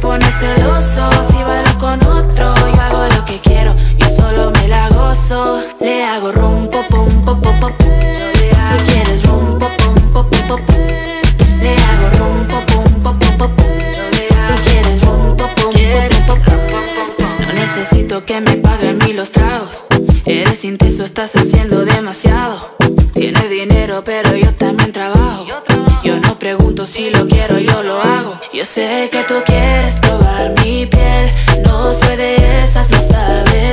pones celoso. Si bailo con otro Yo hago lo que quiero. Yo solo me la gozo. Le hago rum, pop, pum, pop, pop, pop Tú quieres rum, pum, pop, Le hago pum, Tú quieres rum, pum, pop, No necesito que me paguen mí los tragos. Eres intenso, estás haciendo demasiado. Tienes dinero, pero yo también trabajo. Yo no pregunto si lo quiero, yo lo Yo sé que tú quieres